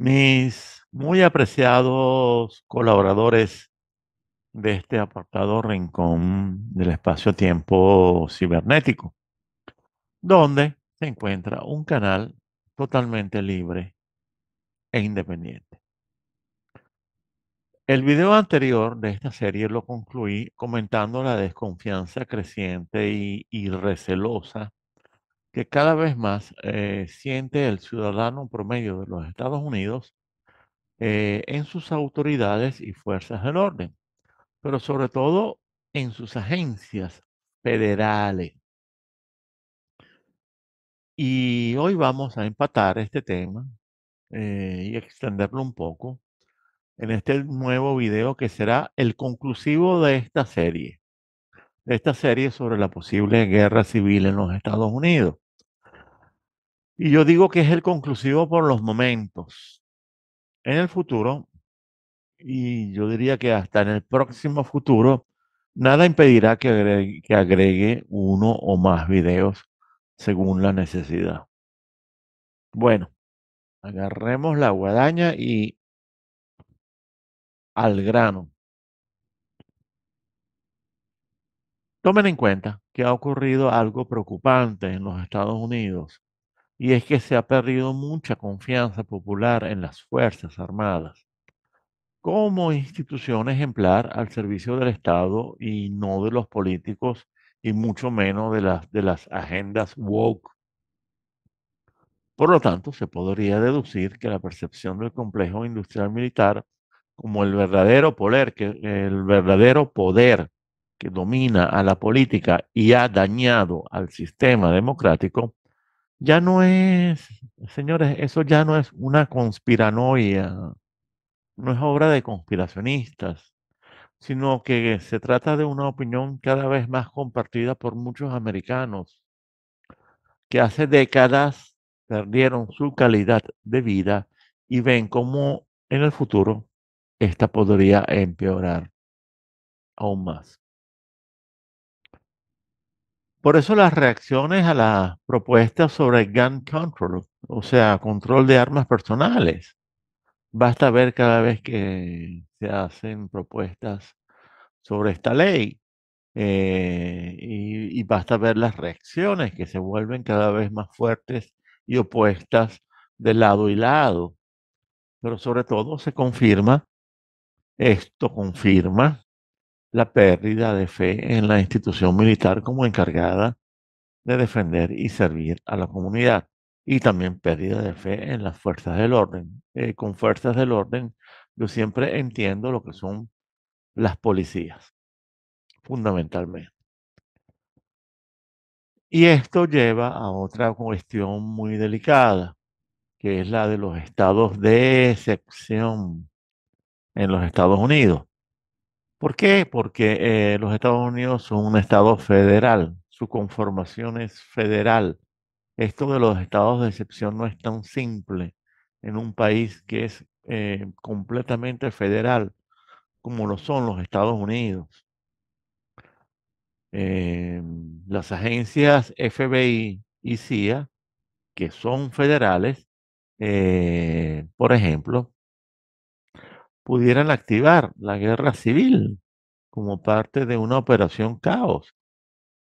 Mis muy apreciados colaboradores de este apartado rincón del espacio-tiempo cibernético, donde se encuentra un canal totalmente libre e independiente. El video anterior de esta serie lo concluí comentando la desconfianza creciente y, recelosa que cada vez más eh, siente el ciudadano promedio de los Estados Unidos eh, en sus autoridades y fuerzas del orden, pero sobre todo en sus agencias federales. Y hoy vamos a empatar este tema eh, y extenderlo un poco en este nuevo video que será el conclusivo de esta serie, esta serie sobre la posible guerra civil en los Estados Unidos. Y yo digo que es el conclusivo por los momentos. En el futuro, y yo diría que hasta en el próximo futuro, nada impedirá que agregue, uno o más videos según la necesidad. Bueno, agarremos la guadaña y al grano. Tomen en cuenta que ha ocurrido algo preocupante en los Estados Unidos y es que se ha perdido mucha confianza popular en las Fuerzas Armadas como institución ejemplar al servicio del Estado y no de los políticos y mucho menos de las, de las agendas woke. Por lo tanto, se podría deducir que la percepción del complejo industrial militar como el verdadero poder que, el verdadero poder que domina a la política y ha dañado al sistema democrático, ya no es, señores, eso ya no es una conspiranoia, no es obra de conspiracionistas, sino que se trata de una opinión cada vez más compartida por muchos americanos que hace décadas perdieron su calidad de vida y ven cómo en el futuro esta podría empeorar aún más. Por eso las reacciones a las propuestas sobre gun control, o sea, control de armas personales. Basta ver cada vez que se hacen propuestas sobre esta ley eh, y, y basta ver las reacciones que se vuelven cada vez más fuertes y opuestas de lado y lado. Pero sobre todo se confirma esto confirma la pérdida de fe en la institución militar como encargada de defender y servir a la comunidad y también pérdida de fe en las fuerzas del orden. Eh, con fuerzas del orden yo siempre entiendo lo que son las policías, fundamentalmente. Y esto lleva a otra cuestión muy delicada, que es la de los estados de excepción en los Estados Unidos. ¿Por qué? Porque eh, los Estados Unidos son un estado federal, su conformación es federal. Esto de los estados de excepción no es tan simple en un país que es eh, completamente federal como lo son los Estados Unidos. Eh, las agencias FBI y CIA, que son federales, por ejemplo, pudieran activar la guerra civil como parte de una operación caos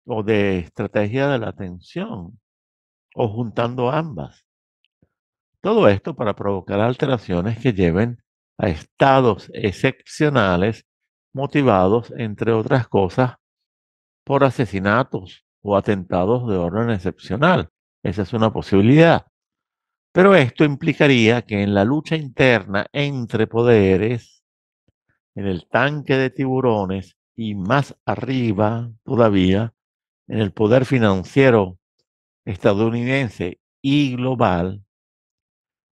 o de estrategia de la tensión o juntando ambas. Todo esto para provocar alteraciones que lleven a estados excepcionales motivados, entre otras cosas, por asesinatos o atentados de orden excepcional. Esa es una posibilidad. Pero esto implicaría que en la lucha interna entre poderes, en el tanque de tiburones y más arriba todavía, en el poder financiero estadounidense y global,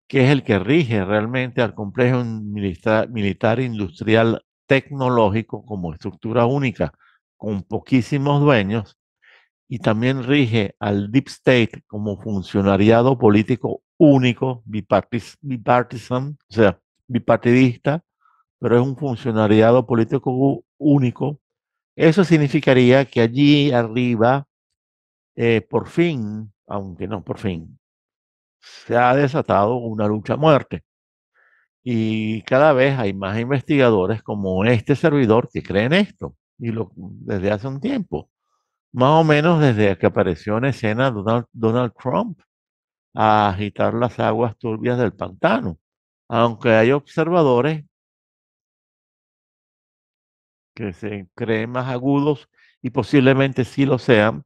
que es el que rige realmente al complejo militar, militar industrial tecnológico como estructura única, con poquísimos dueños, y también rige al Deep State como funcionariado político único, bipartisan, o sea, bipartidista, pero es un funcionariado político único. Eso significaría que allí arriba, eh, por fin, aunque no por fin, se ha desatado una lucha a muerte. Y cada vez hay más investigadores como este servidor que creen esto, y desde hace un tiempo, más o menos desde que apareció en escena Donald, Donald Trump a agitar las aguas turbias del pantano. Aunque hay observadores que se creen más agudos y posiblemente sí lo sean,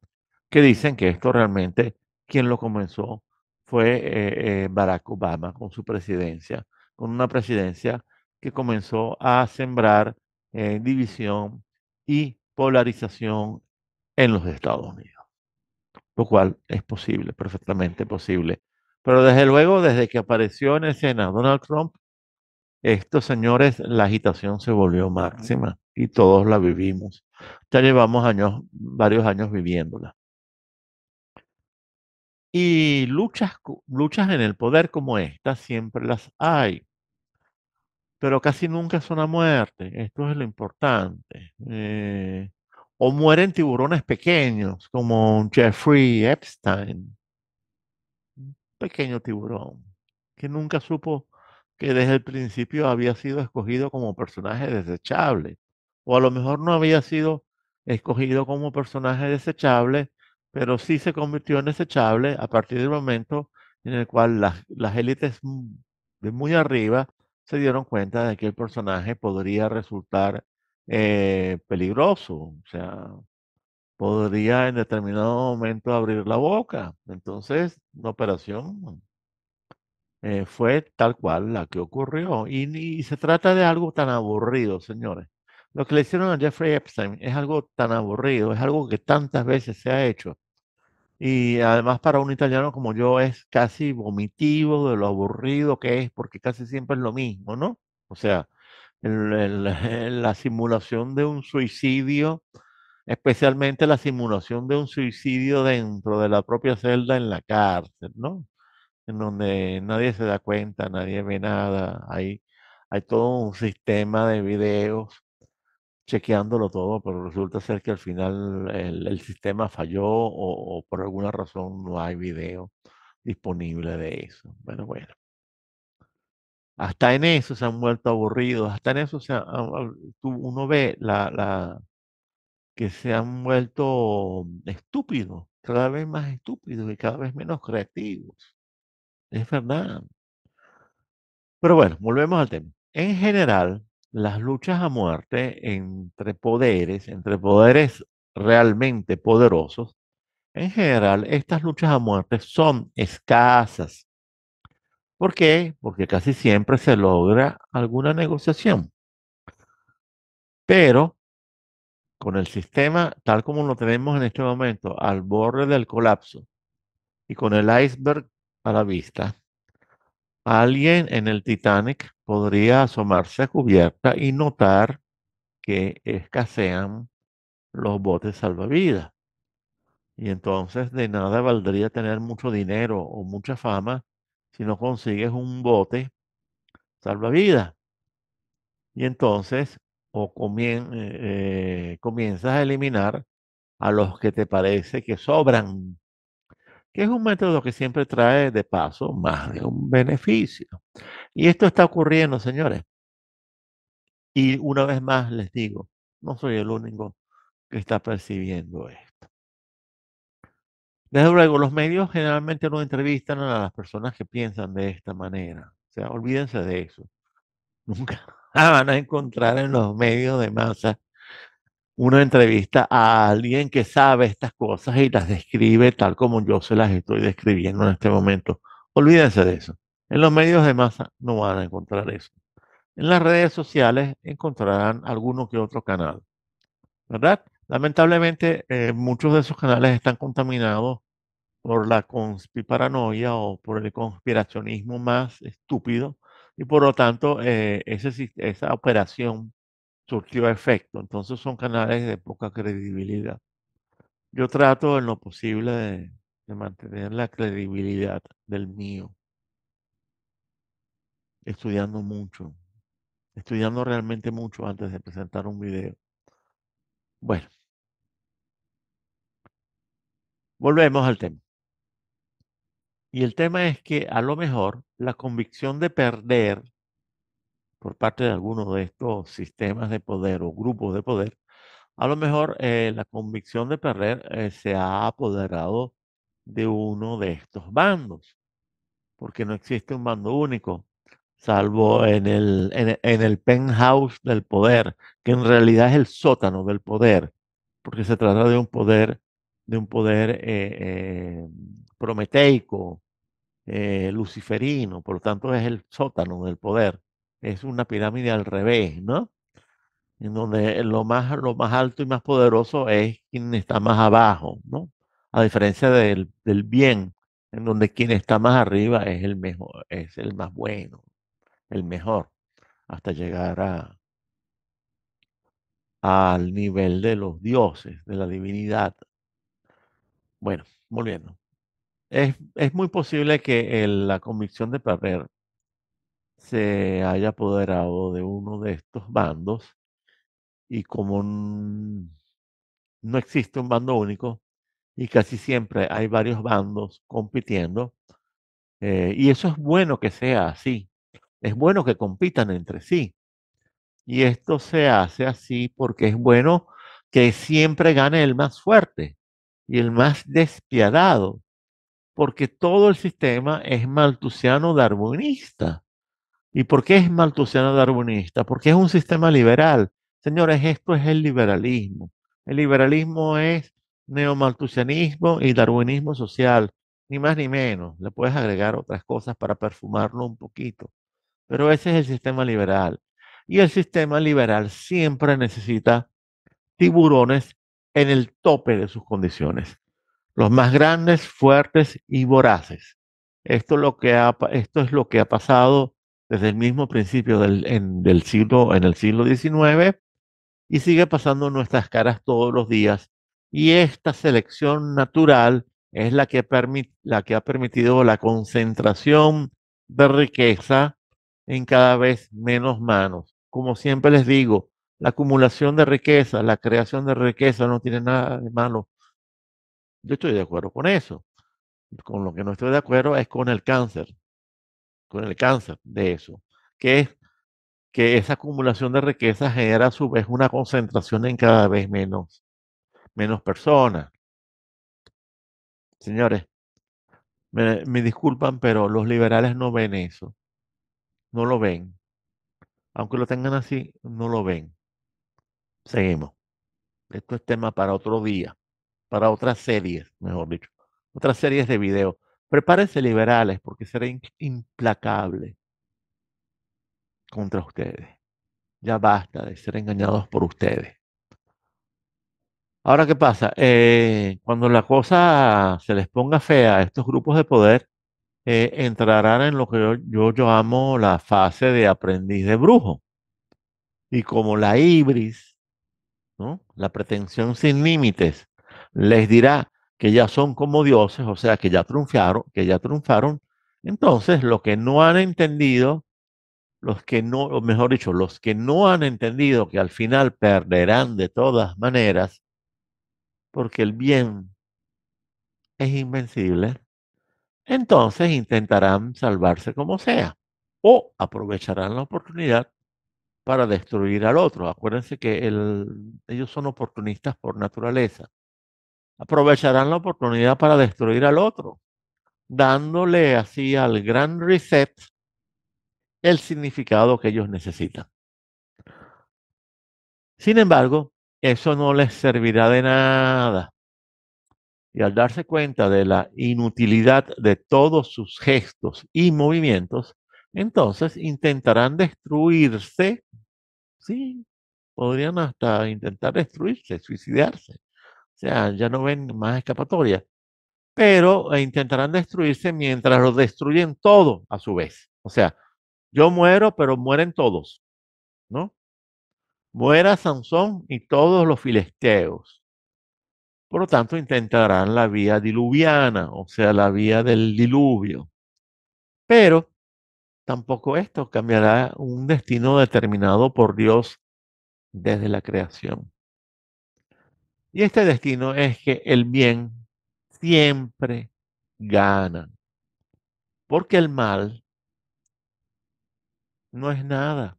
que dicen que esto realmente quien lo comenzó fue eh, eh, Barack Obama con su presidencia, con una presidencia que comenzó a sembrar eh, división y polarización en los Estados Unidos, lo cual es posible, perfectamente posible. Pero desde luego, desde que apareció en escena Donald Trump, estos señores, la agitación se volvió máxima y todos la vivimos. Ya llevamos años, varios años viviéndola. Y luchas, luchas en el poder como esta siempre las hay, pero casi nunca son a muerte. Esto es lo importante. Eh, o mueren tiburones pequeños, como Jeffrey Epstein, un pequeño tiburón, que nunca supo que desde el principio había sido escogido como personaje desechable, o a lo mejor no había sido escogido como personaje desechable, pero sí se convirtió en desechable a partir del momento en el cual las, las élites de muy arriba se dieron cuenta de que el personaje podría resultar eh, peligroso, o sea, podría en determinado momento abrir la boca. Entonces, la operación eh, fue tal cual la que ocurrió. Y, y, se trata de algo tan aburrido, señores. Lo que le hicieron a Jeffrey Epstein es algo tan aburrido, es algo que tantas veces se ha hecho. Y además para un italiano como yo es casi vomitivo de lo aburrido que es, porque casi siempre es lo mismo, ¿no? O sea, el, la simulación de un suicidio, especialmente la simulación de un suicidio dentro de la propia celda en la cárcel, ¿no? en donde nadie se da cuenta, nadie ve nada, hay, hay todo un sistema de videos chequeándolo todo, pero resulta ser que al final el, el sistema falló o, o, por alguna razón no hay video disponible de eso. Bueno, bueno. Hasta en eso se han vuelto aburridos, hasta en eso se uno ve la, que se han vuelto estúpidos, cada vez más estúpidos y cada vez menos creativos. Es verdad. Pero bueno, volvemos al tema. En general, las luchas a muerte entre poderes, entre poderes realmente poderosos, en general, estas luchas a muerte son escasas. ¿Por qué? Porque casi siempre se logra alguna negociación. Pero con el sistema tal como lo tenemos en este momento, al borde del colapso y con el iceberg a la vista, alguien en el Titanic podría asomarse a cubierta y notar que escasean los botes salvavidas. Y entonces de nada valdría tener mucho dinero o mucha fama si no consigues un bote salvavidas. Y entonces o comien, eh, comienzas a eliminar a los que te parece que sobran que es un método que siempre trae de paso más de un beneficio. Y esto está ocurriendo, señores. Y una vez más les digo, no soy el único que está percibiendo esto. Desde luego, los medios generalmente no entrevistan a las personas que piensan de esta manera. O sea, olvídense de eso. Nunca van a encontrar en los medios de masa una entrevista a alguien que sabe estas cosas y las describe tal como yo se las estoy describiendo en este momento. Olvídense de eso. En los medios de masa no van a encontrar eso. En las redes sociales encontrarán alguno que otro canal. ¿Verdad? Lamentablemente, eh, muchos de esos canales están contaminados por la conspiparanoia o por el conspiracionismo más estúpido y por lo tanto eh, esa operación surtió efecto. Entonces son canales de poca credibilidad. Yo trato en lo posible de mantener la credibilidad del mío, estudiando mucho, estudiando realmente mucho antes de presentar un video. Bueno, volvemos al tema. Y el tema es que a lo mejor la convicción de perder por parte de alguno de estos sistemas de poder o grupos de poder, a lo mejor eh, la convicción de perder eh, se ha apoderado de uno de estos bandos, porque no existe un bando único, salvo en el, en, en el penthouse del poder, que en realidad es el sótano del poder, porque se trata de un poder, de un poder eh, eh, prometeico, eh, luciferino, por lo tanto es el sótano del poder. Es una pirámide al revés, ¿no? En donde lo más, lo más alto y más poderoso es quien está más abajo, ¿no? A diferencia del, del bien, en donde quien está más arriba es el mejor, es el más bueno, el mejor, hasta llegar a, al nivel de los dioses, de la divinidad. Bueno, volviendo. Es, es muy posible que la convicción de perder se haya apoderado de uno de estos bandos y como no existe un bando único y casi siempre hay varios bandos compitiendo, eh, y eso es bueno que sea así, es bueno que compitan entre sí. Y esto se hace así porque es bueno que siempre gane el más fuerte y el más despiadado, porque todo el sistema es maltusiano darwinista. ¿Y por qué es maltusiano darwinista? Porque es un sistema liberal. Señores, esto es el liberalismo. El liberalismo es neomaltusianismo y darwinismo social, ni más ni menos. Le puedes agregar otras cosas para perfumarlo un poquito, pero ese es el sistema liberal. Y el sistema liberal siempre necesita tiburones en el tope de sus condiciones. Los más grandes, fuertes y voraces. Esto, es lo que ha pasado desde el mismo principio del, siglo, en el siglo XIX y sigue pasando en nuestras caras todos los días. Y esta selección natural es la que ha permitido la concentración de riqueza en cada vez menos manos. Como siempre les digo, la acumulación de riqueza, la creación de riqueza no tiene nada de malo. Yo estoy de acuerdo con eso. Con lo que no estoy de acuerdo es con el cáncer, con el cáncer de eso, que es que esa acumulación de riqueza genera a su vez una concentración en cada vez menos, menos personas. Señores, me, me disculpan, pero los liberales no ven eso. No lo ven. Aunque lo tengan así, no lo ven. Seguimos. Esto es tema para otro día, para otras series, mejor dicho. Otras series de video. Prepárense liberales porque será implacable contra ustedes. Ya basta de ser engañados por ustedes. Ahora, ¿qué pasa? Eh, cuando la cosa se les ponga fea estos grupos de poder, eh, entrarán en lo que yo, yo, yo llamo la fase de aprendiz de brujo. Y como la ibris, la pretensión sin límites, les dirá que ya son como dioses, o sea, que ya triunfaron, que ya triunfaron, entonces lo que no han entendido, los que no, o mejor dicho, los que no han entendido que al final perderán de todas maneras, porque el bien es invencible, entonces intentarán salvarse como sea o aprovecharán la oportunidad para destruir al otro. Acuérdense que el, ellos son oportunistas por naturaleza. Aprovecharán la oportunidad para destruir al otro, dándole así al gran reset el significado que ellos necesitan. Sin embargo, eso no les servirá de nada y al darse cuenta de la inutilidad de todos sus gestos y movimientos, entonces intentarán destruirse, sí, podrían hasta intentar destruirse, suicidarse. O sea, ya no ven más escapatoria, pero intentarán destruirse mientras lo destruyen todo a su vez. O sea, yo muero, pero mueren todos, ¿no? Muera Sansón y todos los filisteos. Por lo tanto, intentarán la vía diluviana, o sea, la vía del diluvio. Pero tampoco esto cambiará un destino determinado por Dios desde la creación. Y este destino es que el bien siempre gana, porque el mal no es nada.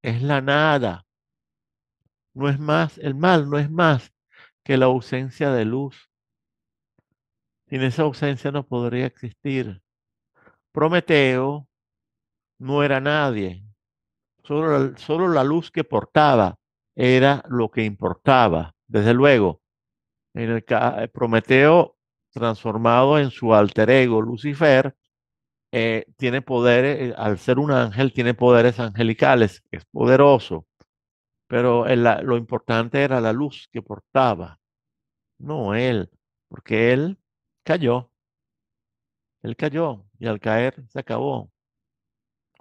es la nada. No es más, el mal no es más que la ausencia de luz. Sin esa ausencia no podría existir. Prometeo no era nadie. Solo, solo la luz que portaba era lo que importaba. Desde luego, en el eh, Prometeo transformado en su alter ego, Lucifer, eh, tiene poderes, eh, al ser un ángel, tiene poderes angelicales, es poderoso, pero lo importante era la luz que portaba, no él, porque él cayó, él cayó y al caer se acabó.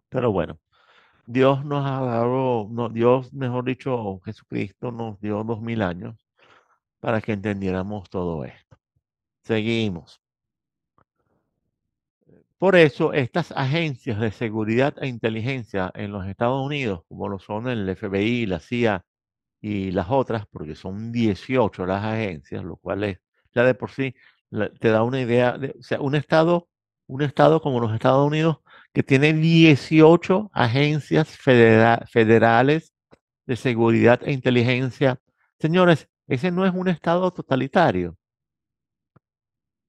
Pero bueno, Dios nos ha dado, Dios, mejor dicho, Jesucristo nos dio dos mil años para que entendiéramos todo esto. Seguimos. Por eso, estas agencias de seguridad e inteligencia en los Estados Unidos, como lo son el FBI, la CIA y las otras, porque son 18 las agencias, lo cual es ya de por sí te da una idea, de, o sea, un estado, un estado como los Estados Unidos que tiene 18 agencias federales de seguridad e inteligencia. Señores, ese no es un estado totalitario.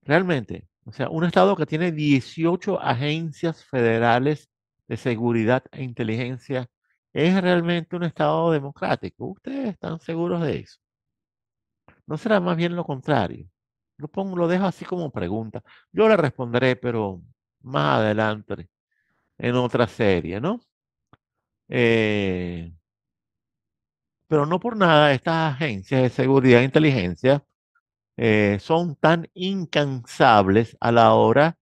Realmente, o sea, un estado que tiene 18 agencias federales de seguridad e inteligencia es realmente un estado democrático. ¿Ustedes están seguros de eso? ¿No será más bien lo contrario? Lo pongo, lo dejo así como pregunta. Yo le responderé, pero más adelante, en otra serie, ¿no? Eh, pero no por nada estas agencias de seguridad e inteligencia eh, son tan incansables a la hora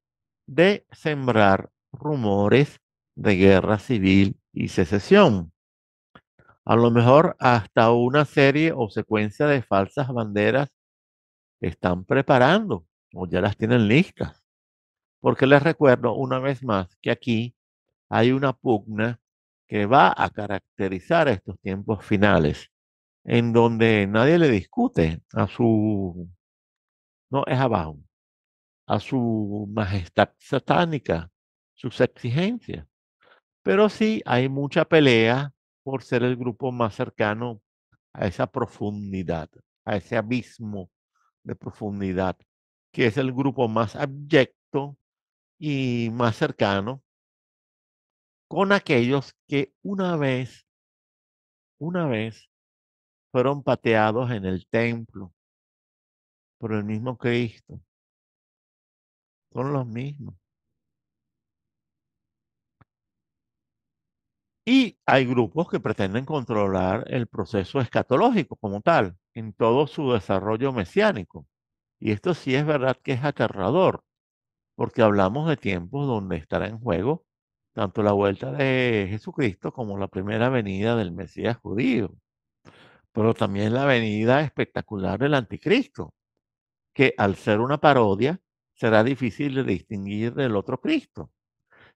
de sembrar rumores de guerra civil y secesión. A lo mejor hasta una serie o secuencia de falsas banderas están preparando o ya las tienen listas. Porque les recuerdo una vez más que aquí hay una pugna que va a caracterizar estos tiempos finales, en donde nadie le discute a su no es abajo, a su majestad satánica, sus exigencias. Pero sí hay mucha pelea por ser el grupo más cercano a esa profundidad, a ese abismo de profundidad, que es el grupo más abyecto y más cercano con aquellos que una vez, una vez fueron pateados en el templo, por el mismo Cristo. Son los mismos. Y hay grupos que pretenden controlar el proceso escatológico como tal, en todo su desarrollo mesiánico. Y esto sí es verdad que es aterrador, porque hablamos de tiempos donde estará en juego tanto la vuelta de Jesucristo como la primera venida del Mesías judío, pero también la venida espectacular del anticristo que al ser una parodia será difícil de distinguir del otro Cristo.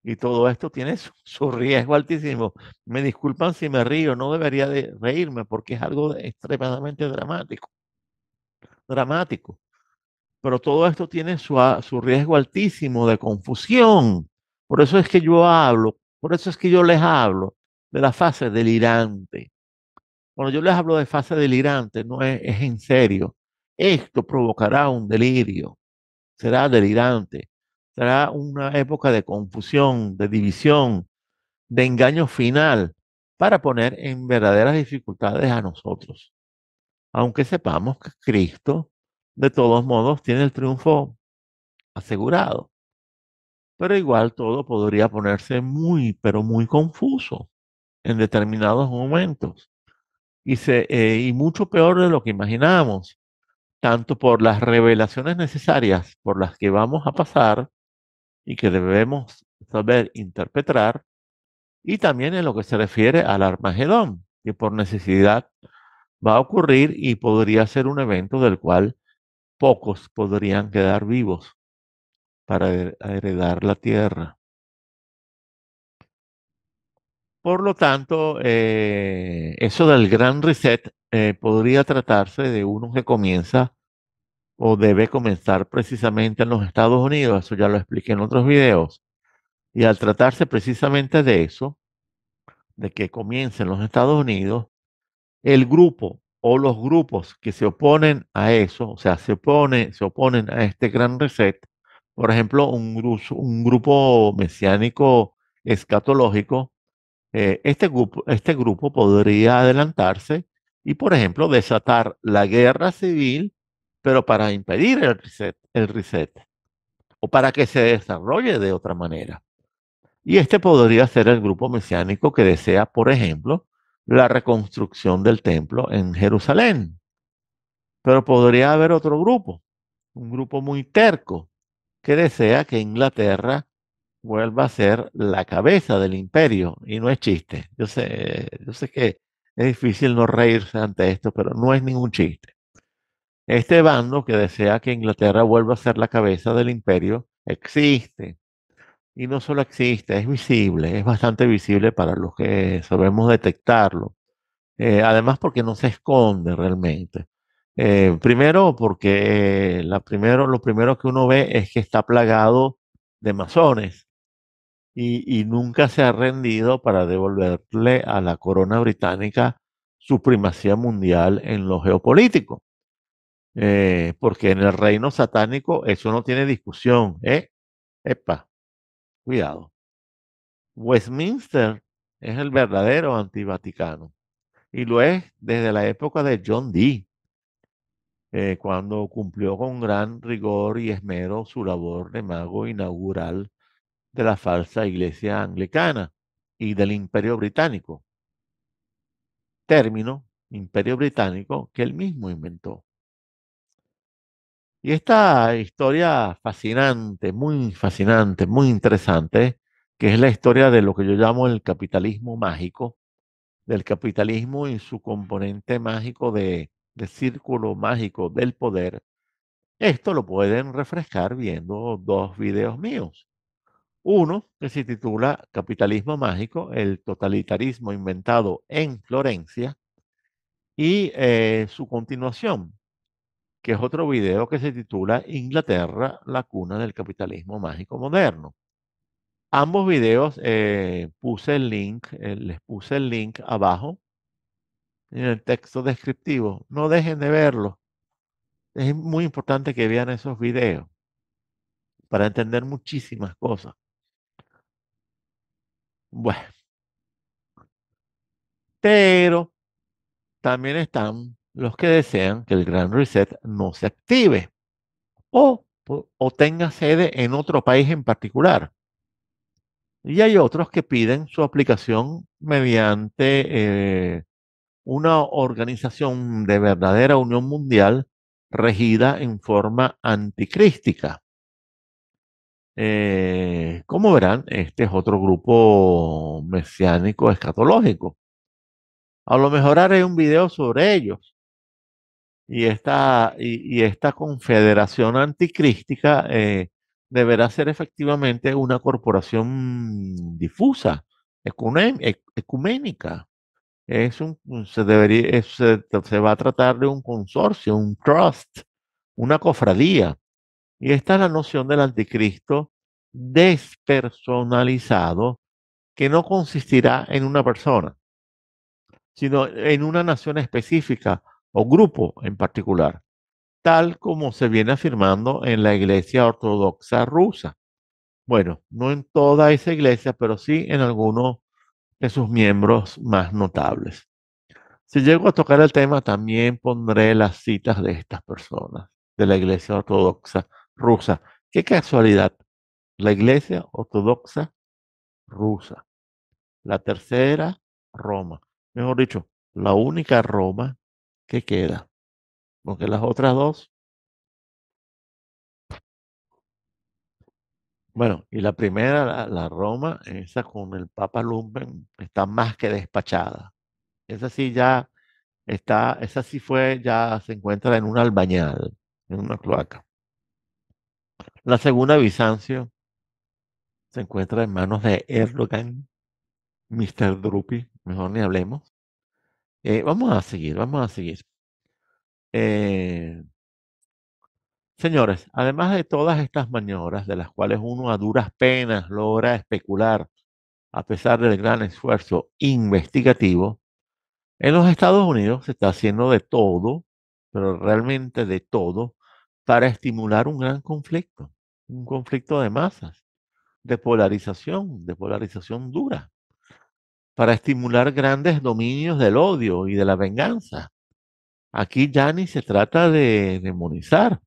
Y todo esto tiene su, riesgo altísimo. Me disculpan si me río, no debería de reírme porque es algo extremadamente dramático. Dramático. Pero todo esto tiene su, su riesgo altísimo de confusión. Por eso es que yo hablo, por eso es que yo les hablo de la fase delirante. Cuando yo les hablo de fase delirante, no es, es en serio. Esto provocará un delirio, será delirante, será una época de confusión, de división, de engaño final para poner en verdaderas dificultades a nosotros. Aunque sepamos que Cristo, de todos modos, tiene el triunfo asegurado. Pero igual todo podría ponerse muy, pero muy confuso en determinados momentos. Y, se, eh, y mucho peor de lo que imaginamos tanto por las revelaciones necesarias por las que vamos a pasar y que debemos saber interpretar, y también en lo que se refiere al Armagedón, que por necesidad va a ocurrir y podría ser un evento del cual pocos podrían quedar vivos para heredar la tierra. Por lo tanto, eh, eso del gran reset eh, podría tratarse de uno que comienza o debe comenzar precisamente en los Estados Unidos, eso ya lo expliqué en otros videos. Y al tratarse precisamente de eso, de que comience en los Estados Unidos, el grupo o los grupos que se oponen a eso, o sea, se, opone, se oponen a este gran reset, por ejemplo, un, grupo, un grupo mesiánico escatológico, eh, este, grupo, este grupo podría adelantarse y, por ejemplo, desatar la guerra civil, pero para impedir el reset, el reset o para que se desarrolle de otra manera. Y este podría ser el grupo mesiánico que desea, por ejemplo, la reconstrucción del templo en Jerusalén. Pero podría haber otro grupo, un grupo muy terco, que desea que Inglaterra vuelva a ser la cabeza del imperio. Y no es chiste. Yo sé, yo sé que es difícil no reírse ante esto, pero no es ningún chiste. Este bando que desea que Inglaterra vuelva a ser la cabeza del imperio existe. Y no solo existe, es visible, es bastante visible para los que sabemos detectarlo. Eh, además porque no se esconde realmente. Eh, primero porque la primero, lo primero que uno ve es que está plagado de masones y, y nunca se ha rendido para devolverle a la corona británica su primacía mundial en lo geopolítico. Eh, porque en el reino satánico eso no tiene discusión, ¿eh? Epa, cuidado. Westminster es el verdadero antivaticano y lo es desde la época de John Dee, eh, cuando cumplió con gran rigor y esmero su labor de mago inaugural de la falsa iglesia anglicana y del imperio británico. Término, imperio británico, que él mismo inventó. Y esta historia fascinante, muy fascinante, muy interesante, que es la historia de lo que yo llamo el capitalismo mágico, del capitalismo y su componente mágico de, círculo mágico del poder, esto lo pueden refrescar viendo dos videos míos. Uno que se titula Capitalismo Mágico, el totalitarismo inventado en Florencia, y eh, su continuación, que es otro video que se titula Inglaterra, la cuna del capitalismo mágico moderno. Ambos videos eh, puse el link, eh, les puse el link abajo en el texto descriptivo. No dejen de verlo. Es muy importante que vean esos videos para entender muchísimas cosas. Bueno. Pero también están los que desean que el Gran Reset no se active o, o tenga sede en otro país en particular. Y hay otros que piden su aplicación mediante eh, una organización de verdadera unión mundial regida en forma anticrística. Eh, como verán, este es otro grupo mesiánico escatológico. A lo mejor haré un video sobre ellos. Y esta, y, esta confederación anticrística eh, deberá ser efectivamente una corporación difusa, ecuménica. Es un, se, debería, se, se va a tratar de un consorcio, un trust, una cofradía. Y esta es la noción del anticristo despersonalizado que no consistirá en una persona, sino en una nación específica o grupo en particular, tal como se viene afirmando en la Iglesia Ortodoxa rusa. Bueno, no en toda esa iglesia, pero sí en algunos de sus miembros más notables. Si llego a tocar el tema, también pondré las citas de estas personas de la Iglesia Ortodoxa rusa. Qué casualidad. La Iglesia Ortodoxa rusa. La tercera, Roma. Mejor dicho, la única Roma que queda. Porque las otras dos. Bueno, y la primera, la, Roma, esa con el Papa Lumpen, está más que despachada. Esa sí ya está, esa sí fue, ya se encuentra en un albañal, en una cloaca. La segunda, Bizancio, se encuentra en manos de Erdogan, Mr. Drupi, mejor ni hablemos. Eh, vamos a seguir, vamos a seguir. Eh, señores, además de todas estas maniobras de las cuales uno a duras penas logra especular a pesar del gran esfuerzo investigativo, en los Estados Unidos se está haciendo de todo, pero realmente de todo, para estimular un gran conflicto, un conflicto de masas, de polarización, de polarización dura, para estimular grandes dominios del odio y de la venganza. Aquí ya ni se trata de demonizar,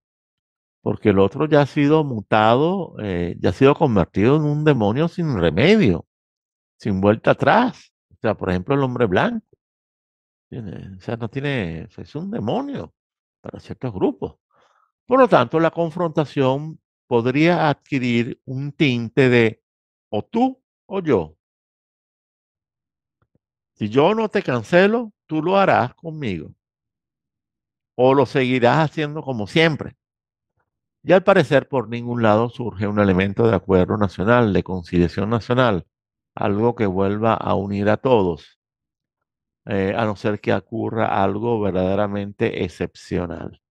porque el otro ya ha sido mutado, eh, ya ha sido convertido en un demonio sin remedio, sin vuelta atrás. O sea, por ejemplo, el hombre blanco. O sea, no tiene, es un demonio para ciertos grupos. Por lo tanto, la confrontación podría adquirir un tinte de o tú o yo. Si yo no te cancelo, tú lo harás conmigo. O lo seguirás haciendo como siempre. Y al parecer por ningún lado surge un elemento de acuerdo nacional, de conciliación nacional, algo que vuelva a unir a todos, eh, a no ser que ocurra algo verdaderamente excepcional.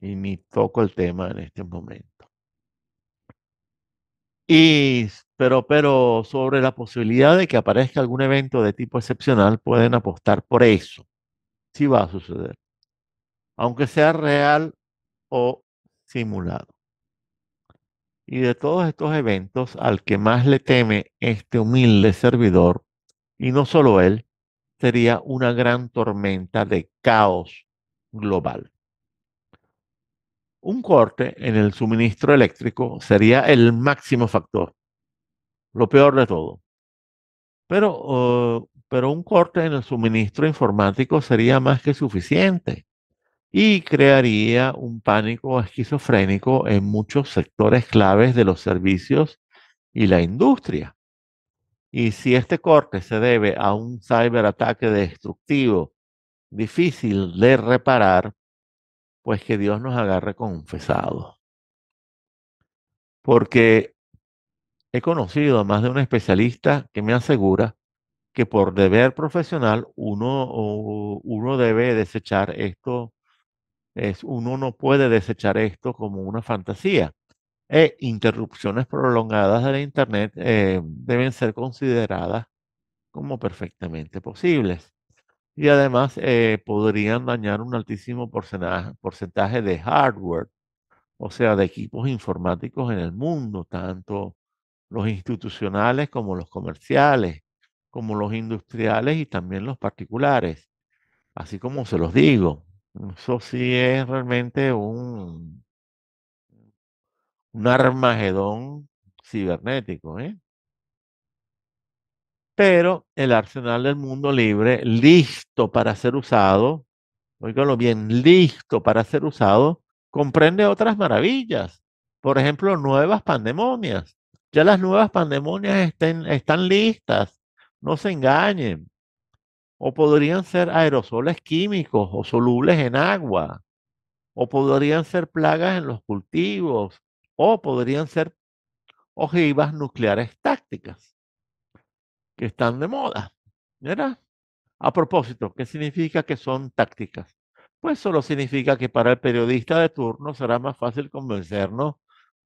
Y ni toco el tema en este momento. Y, pero, pero sobre la posibilidad de que aparezca algún evento de tipo excepcional, pueden apostar por eso. Sí va a suceder. Aunque sea real o simulado. Y de todos estos eventos, al que más le teme este humilde servidor, y no solo él, sería una gran tormenta de caos global. Un corte en el suministro eléctrico sería el máximo factor, lo peor de todo. Pero, pero un corte en el suministro informático sería más que suficiente y crearía un pánico esquizofrénico en muchos sectores claves de los servicios y la industria. Y si este corte se debe a un ciberataque destructivo, difícil de reparar, pues que Dios nos agarre confesados. Porque he conocido a más de un especialista que me asegura que por deber profesional uno, uno debe desechar esto es, uno no puede desechar esto como una fantasía. E interrupciones prolongadas de la Internet eh, deben ser consideradas como perfectamente posibles. Y además eh, podrían dañar un altísimo porcentaje, de hardware, o sea, de equipos informáticos en el mundo, tanto los institucionales como los comerciales, como los industriales y también los particulares. Así como se los digo, eso sí es realmente un, un armagedón cibernético, ¿eh? Pero el arsenal del mundo libre, listo para ser usado, oígalo bien, listo para ser usado, comprende otras maravillas. Por ejemplo, nuevas pandemonias. Ya las nuevas pandemonias estén, están listas. No se engañen o podrían ser aerosoles químicos o solubles en agua, o podrían ser plagas en los cultivos, o podrían ser ojivas nucleares tácticas, que están de moda. ¿verdad? A propósito, ¿qué significa que son tácticas? Pues solo significa que para el periodista de turno será más fácil convencernos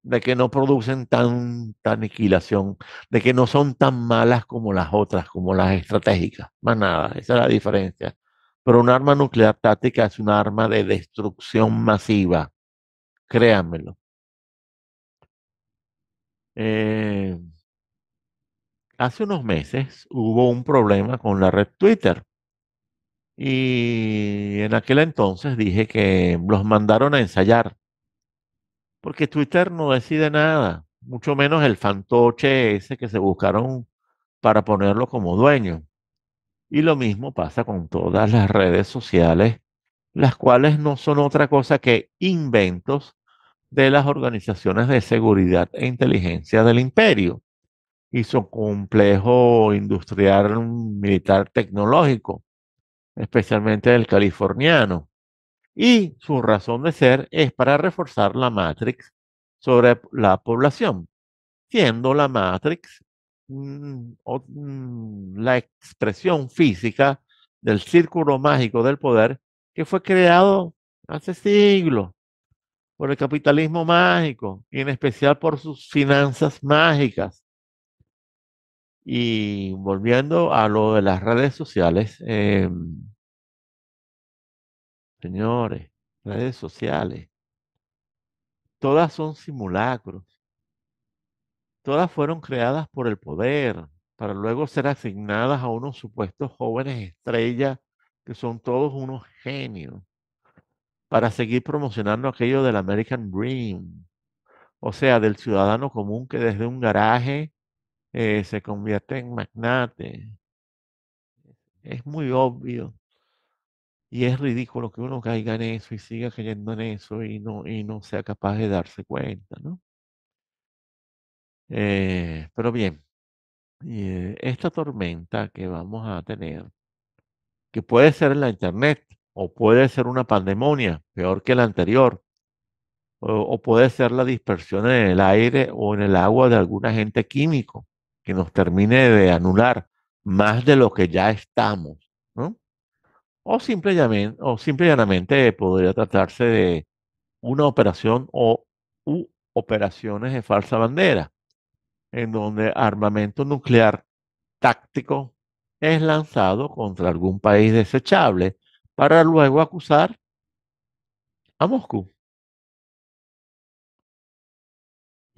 de que no producen tanta aniquilación, de que no son tan malas como las otras, como las estratégicas. Más nada, esa es la diferencia. Pero un arma nuclear táctica es un arma de destrucción masiva, créanmelo. Eh, hace unos meses hubo un problema con la red Twitter. Y en aquel entonces dije que los mandaron a ensayar porque Twitter no decide nada, mucho menos el fantoche ese que se buscaron para ponerlo como dueño. Y lo mismo pasa con todas las redes sociales, las cuales no son otra cosa que inventos de las organizaciones de seguridad e inteligencia del imperio y su complejo industrial militar tecnológico, especialmente el californiano, y su razón de ser es para reforzar la Matrix sobre la población, siendo la Matrix mm, mm, la expresión física del círculo mágico del poder que fue creado hace siglos por el capitalismo mágico y en especial por sus finanzas mágicas. Y volviendo a lo de las redes sociales, em, señores, redes sociales, todas son simulacros. Todas fueron creadas por el poder, para luego ser asignadas a unos supuestos jóvenes estrellas que son todos unos genios, para seguir promocionando aquello del American Dream, o sea, del ciudadano común que desde un garaje eh, se convierte en magnate. Es muy obvio y es ridículo que uno caiga en eso y siga cayendo en eso y no, y no sea capaz de darse cuenta, ¿no? Eh, pero bien, eh, esta tormenta que vamos a tener, que puede ser en la internet o puede ser una pandemonia, peor que la anterior, o, o puede ser la dispersión en el aire o en el agua de algún agente químico que nos termine de anular más de lo que ya estamos, ¿no? O simple, o simple llanamente podría tratarse de una operación o operaciones de falsa bandera, en donde armamento nuclear táctico es lanzado contra algún país desechable para luego acusar a Moscú.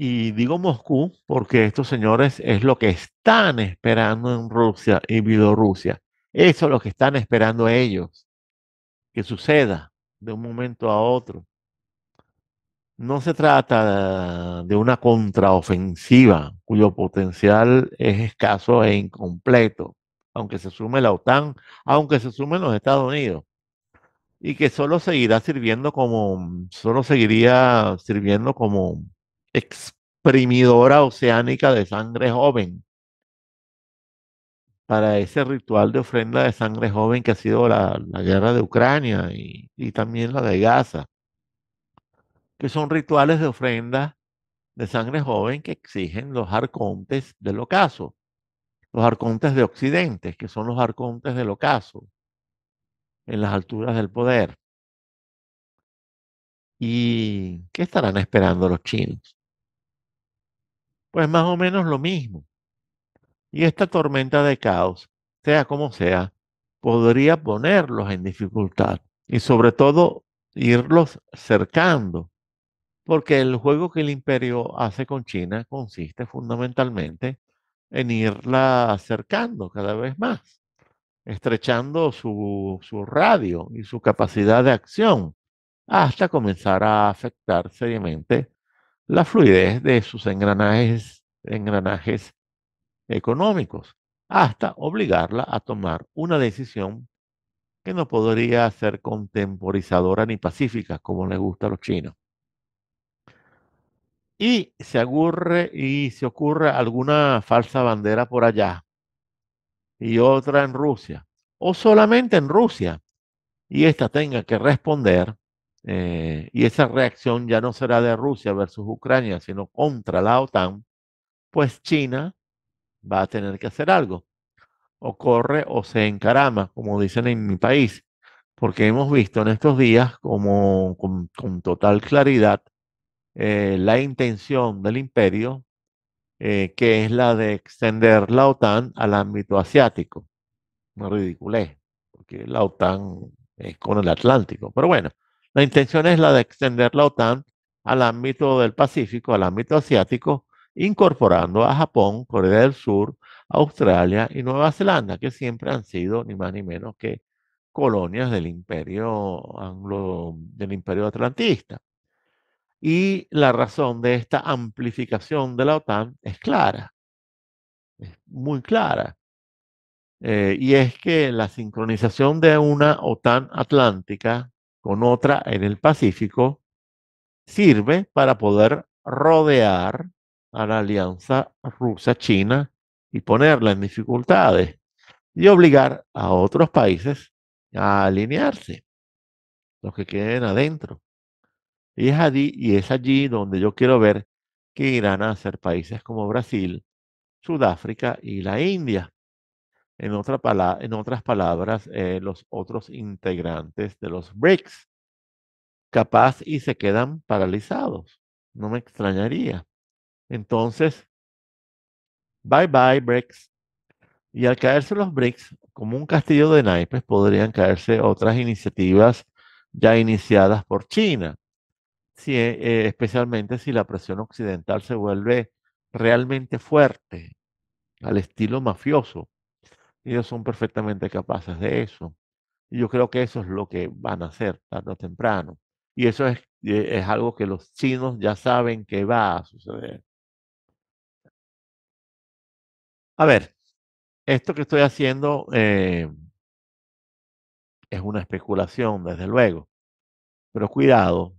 Y digo Moscú porque estos señores es lo que están esperando en Rusia y Bielorrusia. Eso es lo que están esperando ellos, que suceda de un momento a otro. No se trata de una contraofensiva cuyo potencial es escaso e incompleto, aunque se sume la OTAN, aunque se sumen los Estados Unidos, y que solo seguirá sirviendo como, solo seguiría sirviendo como exprimidora oceánica de sangre joven para ese ritual de ofrenda de sangre joven que ha sido la, guerra de Ucrania y, y también la de Gaza, que son rituales de ofrenda de sangre joven que exigen los arcontes del ocaso, los arcontes de Occidente, que son los arcontes del ocaso, en las alturas del poder. ¿Y qué estarán esperando los chinos? Pues más o menos lo mismo. Y esta tormenta de caos, sea como sea, podría ponerlos en dificultad y sobre todo irlos cercando, porque el juego que el imperio hace con China consiste fundamentalmente en irla acercando cada vez más, estrechando su, su radio y su capacidad de acción hasta comenzar a afectar seriamente la fluidez de sus engranajes, económicos, hasta obligarla a tomar una decisión que no podría ser contemporizadora ni pacífica, como les gusta a los chinos. Y se ocurre, y se ocurre alguna falsa bandera por allá y otra en Rusia, o solamente en Rusia, y esta tenga que responder, eh, y esa reacción ya no será de Rusia versus Ucrania, sino contra la OTAN, pues China va a tener que hacer algo. O corre o se encarama, como dicen en mi país, porque hemos visto en estos días como con, total claridad eh, la intención del imperio, eh, que es la de extender la OTAN al ámbito asiático. Una ridiculez, porque la OTAN es con el Atlántico. Pero bueno, la intención es la de extender la OTAN al ámbito del Pacífico, al ámbito asiático, incorporando a Japón, Corea del Sur, Australia y Nueva Zelanda, que siempre han sido ni más ni menos que colonias del imperio anglo, del imperio atlantista. Y la razón de esta amplificación de la OTAN es clara, es muy clara. Eh, y es que la sincronización de una OTAN atlántica con otra en el Pacífico sirve para poder rodear a la alianza rusa-china y ponerla en dificultades y obligar a otros países a alinearse, los que queden adentro. Y es allí, y es allí donde yo quiero ver que irán a ser países como Brasil, Sudáfrica y la India. En, en otras palabras, eh, los otros integrantes de los BRICS. Capaz y se quedan paralizados. No me extrañaría. Entonces, bye bye BRICS. Y al caerse los BRICS, como un castillo de naipes, podrían caerse otras iniciativas ya iniciadas por China, si, eh, especialmente si la presión occidental se vuelve realmente fuerte, al estilo mafioso. Ellos son perfectamente capaces de eso. Yo creo que eso es lo que van a hacer tarde o temprano. Y eso es, eh, es algo que los chinos ya saben que va a suceder. A ver, esto que estoy haciendo eh, es una especulación, desde luego. Pero cuidado,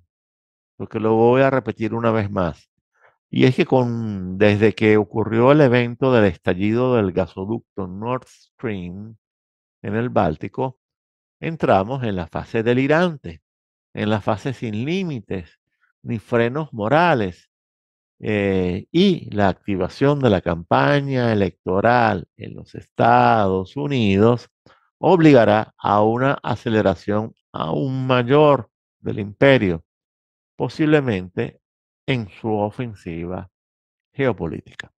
porque lo voy a repetir una vez más. Y es que con, desde que ocurrió el evento del estallido del gasoducto Nord Stream en el Báltico, entramos en la fase delirante, en la fase sin límites, ni frenos morales, eh, y la activación de la campaña electoral en los Estados Unidos obligará a una aceleración aún mayor del imperio, posiblemente en su ofensiva geopolítica.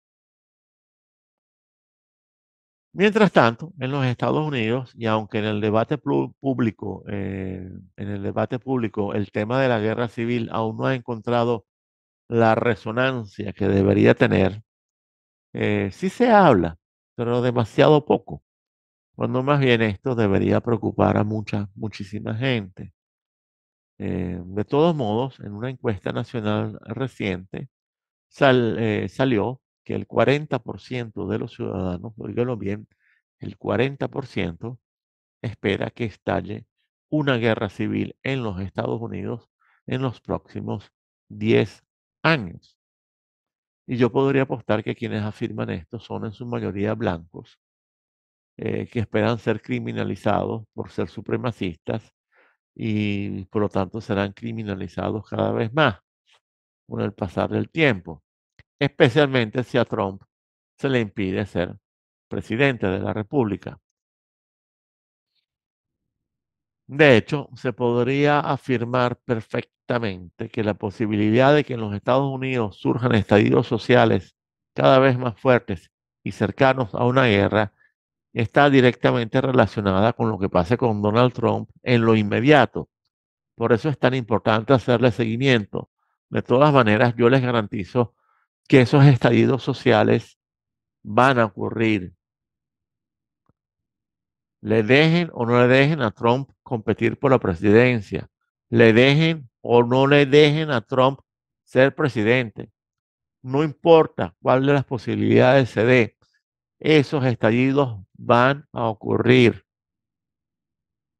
Mientras tanto, en los Estados Unidos, y aunque en el debate público, eh, en el debate público, el tema de la guerra civil aún no ha encontrado la resonancia que debería tener, eh, sí se habla, pero demasiado poco. Cuando más bien esto debería preocupar a mucha, muchísima gente. Eh, de todos modos, en una encuesta nacional reciente, eh, salió que el 40% de los ciudadanos, oígalo bien, el 40% espera que estalle una guerra civil en los Estados Unidos en los próximos 10 años. Y yo podría apostar que quienes afirman esto son en su mayoría blancos, eh, que esperan ser criminalizados por ser supremacistas y por lo tanto serán criminalizados cada vez más con el pasar del tiempo, especialmente si a Trump se le impide ser presidente de la República. De hecho, se podría afirmar perfectamente que la posibilidad de que en los Estados Unidos surjan estallidos sociales cada vez más fuertes y cercanos a una guerra está directamente relacionada con lo que pase con Donald Trump en lo inmediato. Por eso es tan importante hacerle seguimiento. De todas maneras, yo les garantizo que esos estallidos sociales van a ocurrir le dejen o no le dejen a Trump competir por la presidencia, le dejen o no le dejen a Trump ser presidente. No importa cuál de las posibilidades se dé, esos estallidos van a ocurrir.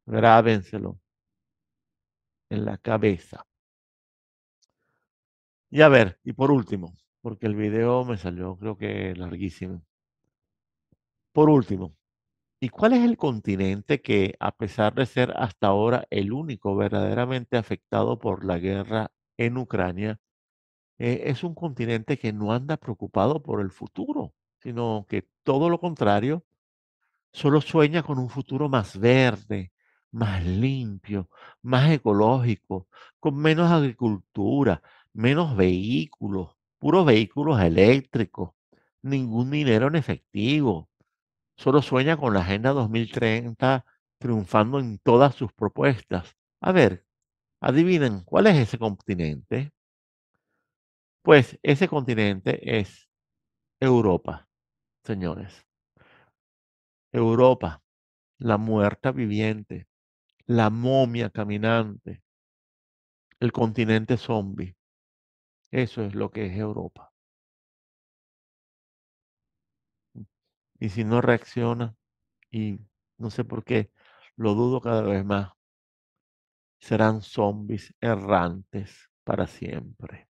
Grábenselo en la cabeza. Y a ver, y por último, porque el video me salió creo que larguísimo. Por último, ¿Y cuál es el continente que, a pesar de ser hasta ahora el único verdaderamente afectado por la guerra en Ucrania, eh, es un continente que no anda preocupado por el futuro, sino que todo lo contrario, solo sueña con un futuro más verde, más limpio, más ecológico, con menos agricultura, menos vehículos, puros vehículos eléctricos, ningún dinero en efectivo, solo sueña con la Agenda 2030 triunfando en todas sus propuestas. A ver, adivinen, ¿cuál es ese continente? Pues ese continente es Europa, señores. Europa, la muerta viviente, la momia caminante, el continente zombie. Eso es lo que es Europa. Y si no reacciona, y no sé por qué, lo dudo cada vez más, serán zombies errantes para siempre,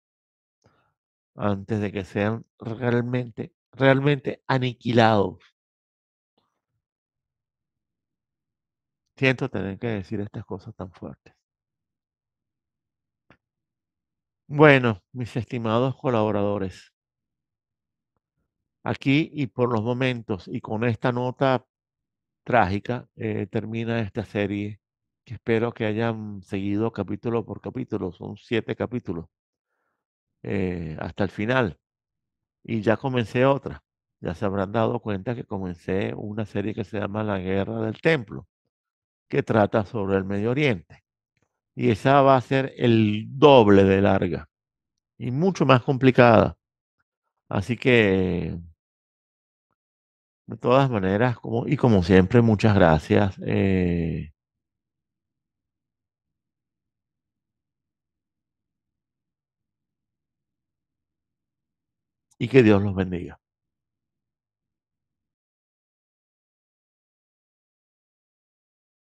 antes de que sean realmente, realmente aniquilados. Siento tener que decir estas cosas tan fuertes. Bueno, mis estimados colaboradores, aquí y por los momentos y con esta nota trágica eh, termina esta serie que espero que hayan seguido capítulo por capítulo. Son siete capítulos eh, hasta el final. Y ya comencé otra. ya se habrán dado cuenta que comencé una serie que se llama La Guerra del Templo, que trata sobre el Medio Oriente. Y esa va a ser el doble de larga y mucho más complicada. Así que, de todas maneras, como, y como siempre, muchas gracias. eh, y que Dios los bendiga.